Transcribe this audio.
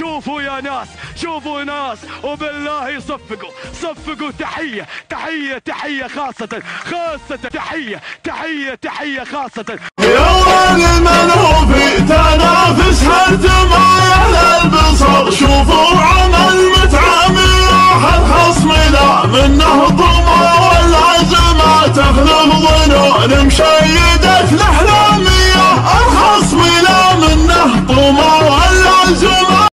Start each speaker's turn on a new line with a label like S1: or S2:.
S1: شوفوا يا ناس شوفوا ناس وبالله صفقوا صفقوا تحية تحية تحية خاصة خاصة تحية تحية تحية خاصة.
S2: يوم المنهوب تنافس حد ما يعلى البصر. شوفوا عمل متعامل راح الخصم لا منه ولا والعزمة تغلب ظنون مشيدة الاحلامية الخصم لا منه ولا والعزمة